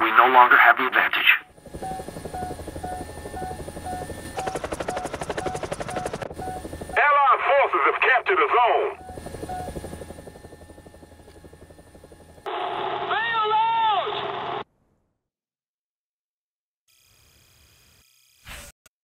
We no longer have the advantage. Allied forces have captured a zone.